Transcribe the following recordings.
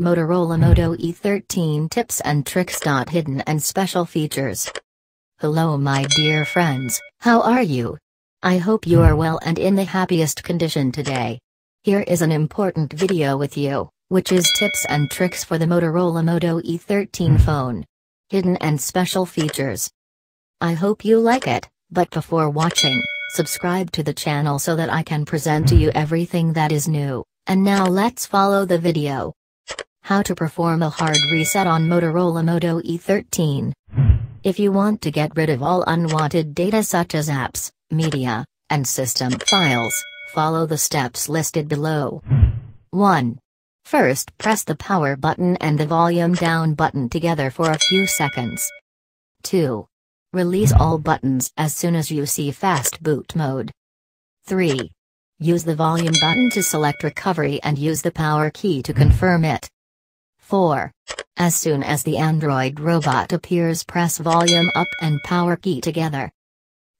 Motorola Moto E13 Tips and Tricks. Hidden and Special Features. Hello, my dear friends, how are you? I hope you are well and in the happiest condition today. Here is an important video with you, which is tips and tricks for the Motorola Moto E13 phone. Hidden and Special Features. I hope you like it, but before watching, subscribe to the channel so that I can present to you everything that is new. And now let's follow the video. How to perform a hard reset on Motorola Moto E13. If you want to get rid of all unwanted data such as apps, media, and system files, follow the steps listed below. 1. First press the power button and the volume down button together for a few seconds. 2. Release all buttons as soon as you see fast boot mode. 3. Use the volume button to select recovery and use the power key to confirm it. 4. As soon as the Android robot appears press volume up and power key together.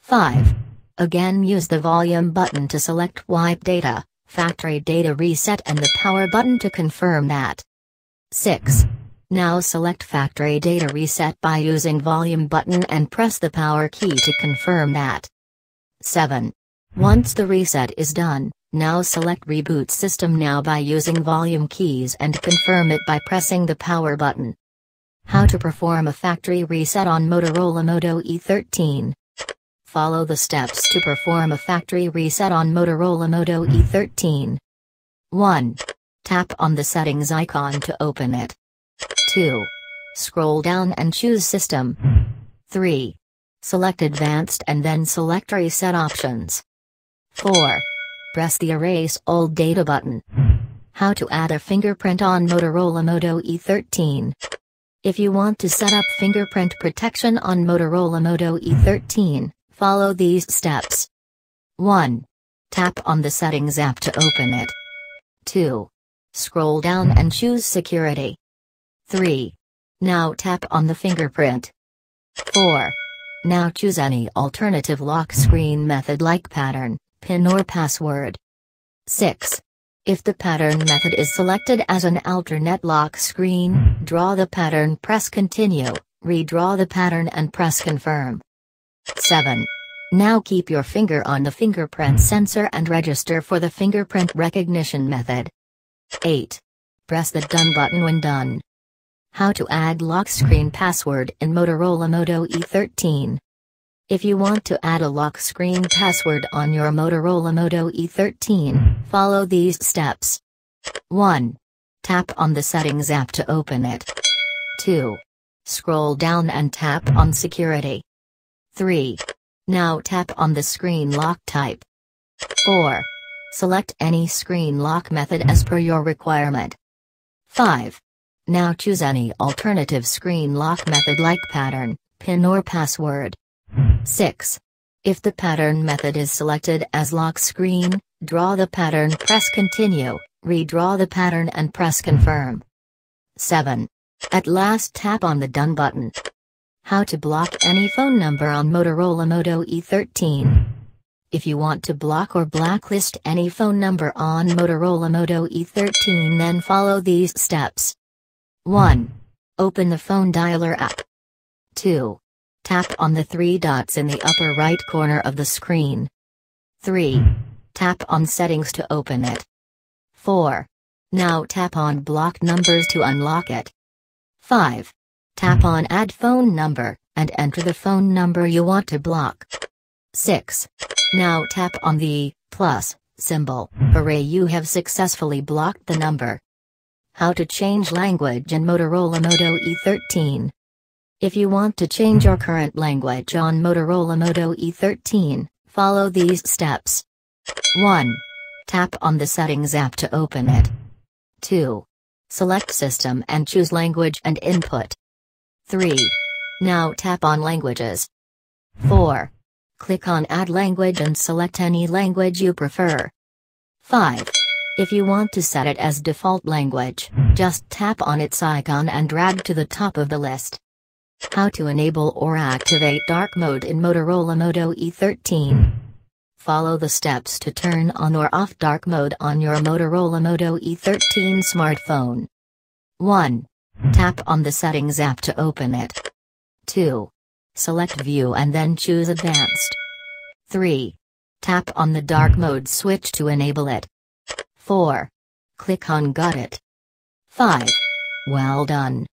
5. Again use the volume button to select wipe data, factory data reset and the power button to confirm that. 6. Now select factory data reset by using volume button and press the power key to confirm that. 7. Once the reset is done, now select Reboot System now by using volume keys and confirm it by pressing the power button. How to perform a factory reset on Motorola Moto E13. Follow the steps to perform a factory reset on Motorola Moto E13. 1. Tap on the settings icon to open it. 2. Scroll down and choose System. 3. Select Advanced and then select Reset Options. 4. Press the Erase All Data button. How to add a fingerprint on Motorola Moto E13. If you want to set up fingerprint protection on Motorola Moto E13, follow these steps. 1. Tap on the Settings app to open it. 2. Scroll down and choose Security. 3. Now tap on the fingerprint. 4. Now choose any alternative lock screen method like pattern, PIN or password. 6. If the pattern method is selected as an alternate lock screen, draw the pattern press continue, redraw the pattern and press confirm. 7. Now keep your finger on the fingerprint sensor and register for the fingerprint recognition method. 8. Press the done button when done. How to add lock screen password in Motorola Moto E13. If you want to add a lock screen password on your Motorola Moto E13, follow these steps. 1. Tap on the Settings app to open it. 2. Scroll down and tap on Security. 3. Now tap on the screen lock type. 4. Select any screen lock method as per your requirement. 5. Now choose any alternative screen lock method like pattern, PIN or password. 6. If the pattern method is selected as lock screen, draw the pattern press continue, redraw the pattern and press confirm. 7. At last tap on the done button. How to block any phone number on Motorola Moto E13. If you want to block or blacklist any phone number on Motorola Moto E13 then follow these steps. 1. Open the phone dialer app. 2. Tap on the three dots in the upper right corner of the screen. 3. Tap on Settings to open it. 4. Now tap on Block Numbers to unlock it. 5. Tap on Add Phone Number, and enter the phone number you want to block. 6. Now tap on the plus symbol. Hooray you have successfully blocked the number. How to change language in Motorola Moto E13. If you want to change your current language on Motorola Moto E13, follow these steps. 1. Tap on the Settings app to open it. 2. Select System and choose Language and Input. 3. Now tap on Languages. 4. Click on Add Language and select any language you prefer. 5. If you want to set it as default language, just tap on its icon and drag to the top of the list. How to enable or activate dark mode in Motorola Moto E13. Follow the steps to turn on or off dark mode on your Motorola Moto E13 smartphone. 1. Tap on the Settings app to open it. 2. Select View and then choose Advanced. 3. Tap on the dark mode switch to enable it. 4. Click on Got it. 5. Well done.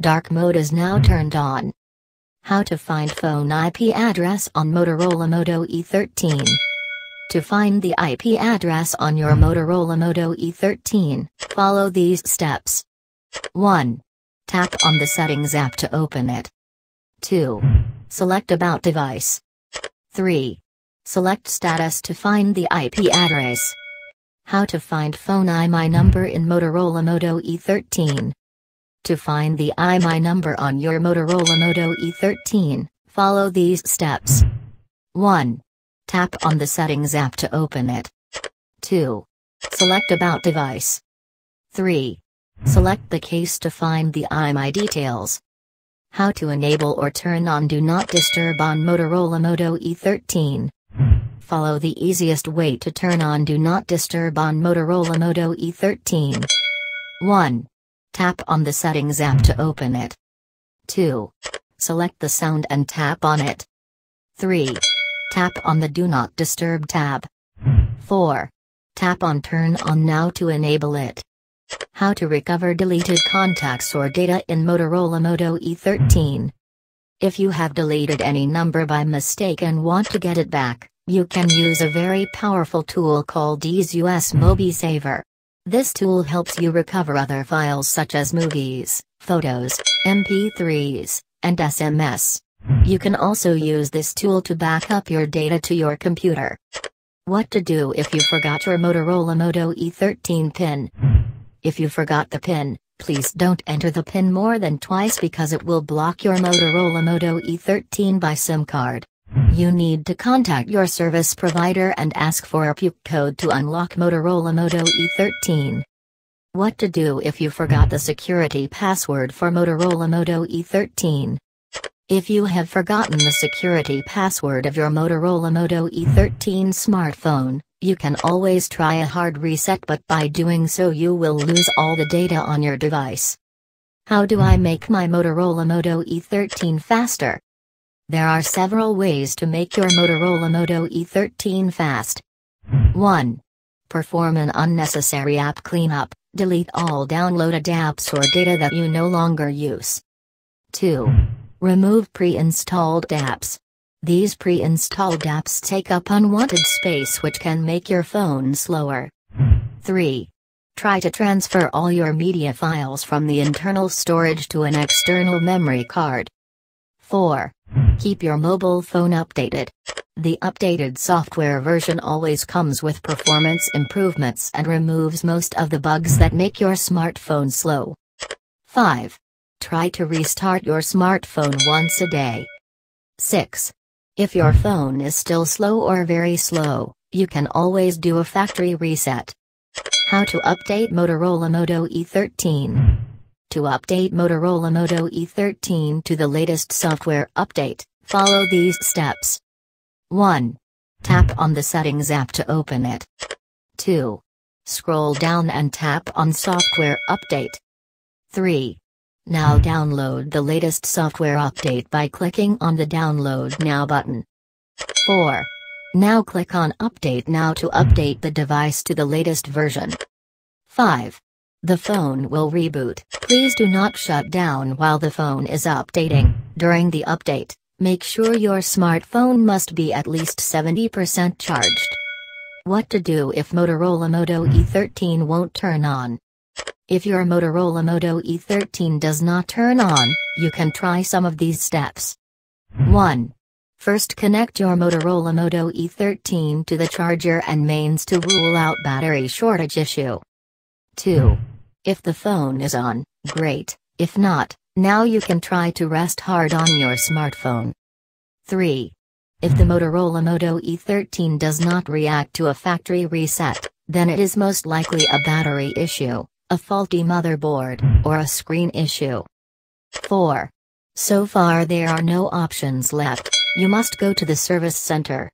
Dark mode is now turned on. How to find phone IP address on Motorola Moto E13. To find the IP address on your Motorola Moto E13, follow these steps. 1. Tap on the Settings app to open it. 2. Select About device. 3. Select Status to find the IP address. How to find phone IMEI number in Motorola Moto E13. To find the IMEI number on your Motorola Moto E13, follow these steps. 1. Tap on the Settings app to open it. 2. Select About device. 3. Select the case to find the IMEI details. How to enable or turn on Do Not Disturb on Motorola Moto E13. Follow the easiest way to turn on Do Not Disturb on Motorola Moto E13. 1. Tap on the Settings app to open it. 2. Select the sound and tap on it. 3. Tap on the Do Not Disturb tab. 4. Tap on Turn on Now to enable it. How to recover deleted contacts or data in Motorola Moto E13. If you have deleted any number by mistake and want to get it back, you can use a very powerful tool called EaseUS MobiSaver. This tool helps you recover other files such as movies, photos, MP3s, and SMS. You can also use this tool to back up your data to your computer. What to do if you forgot your Motorola Moto E13 pin? If you forgot the pin, please don't enter the pin more than twice because it will block your Motorola Moto E13 by SIM card. You need to contact your service provider and ask for a PUK code to unlock Motorola Moto E13. What to do if you forgot the security password for Motorola Moto E13. If you have forgotten the security password of your Motorola Moto E13 smartphone, you can always try a hard reset but by doing so you will lose all the data on your device. How do I make my Motorola Moto E13 faster? There are several ways to make your Motorola Moto E13 fast. 1. Perform an unnecessary app cleanup, delete all downloaded apps or data that you no longer use. 2. Remove pre-installed apps. These pre-installed apps take up unwanted space which can make your phone slower. 3. Try to transfer all your media files from the internal storage to an external memory card. 4. Keep your mobile phone updated. The updated software version always comes with performance improvements and removes most of the bugs that make your smartphone slow. 5. Try to restart your smartphone once a day. 6. If your phone is still slow or very slow, you can always do a factory reset. How to update Motorola Moto E13 To update Motorola Moto E13 to the latest software update, follow these steps. 1. Tap on the Settings app to open it. 2. Scroll down and tap on Software Update. 3. Now download the latest software update by clicking on the Download Now button. 4. Now click on Update Now to update the device to the latest version. 5. The phone will reboot. Please do not shut down while the phone is updating. During the update, make sure your smartphone must be at least 70% charged. What to do if Motorola Moto E13 won't turn on? If your Motorola Moto E13 does not turn on, you can try some of these steps. 1. First connect your Motorola Moto E13 to the charger and mains to rule out battery shortage issue. 2. If the phone is on, great, if not, now you can try to rest hard on your smartphone. 3. If the Motorola Moto E13 does not react to a factory reset, then it is most likely a battery issue a faulty motherboard, or a screen issue. 4. So far there are no options left, you must go to the service center.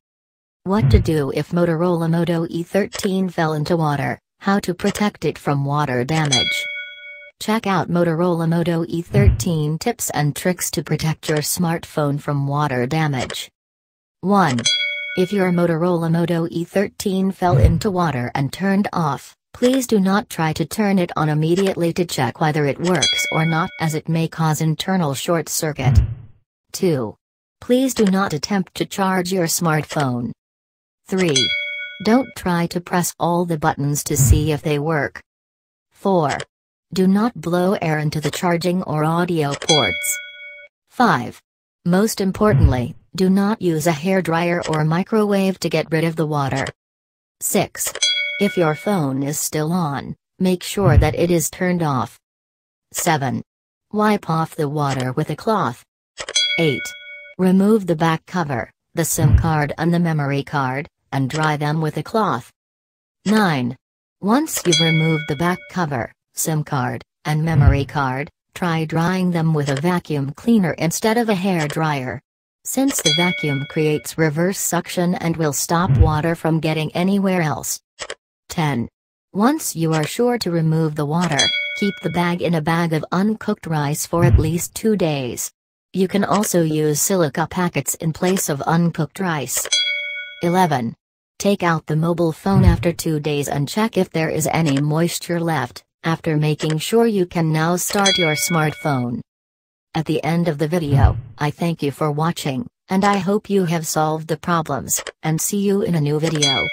What to do if Motorola Moto E13 fell into water, how to protect it from water damage. Check out Motorola Moto E13 tips and tricks to protect your smartphone from water damage. 1. If your Motorola Moto E13 fell into water and turned off, please do not try to turn it on immediately to check whether it works or not as it may cause internal short circuit. 2. Please do not attempt to charge your smartphone. 3. Don't try to press all the buttons to see if they work. 4. Do not blow air into the charging or audio ports. 5. Most importantly, do not use a hairdryer or microwave to get rid of the water. 6. If your phone is still on, make sure that it is turned off. 7. Wipe off the water with a cloth. 8. Remove the back cover, the SIM card and the memory card, and dry them with a cloth. 9. Once you've removed the back cover, SIM card, and memory card, try drying them with a vacuum cleaner instead of a hair dryer. Since the vacuum creates reverse suction and will stop water from getting anywhere else. 10. Once you are sure to remove the water, keep the bag in a bag of uncooked rice for at least two days. You can also use silica packets in place of uncooked rice. 11. Take out the mobile phone after two days and check if there is any moisture left, after making sure you can now start your smartphone. At the end of the video, I thank you for watching, and I hope you have solved the problems, and see you in a new video.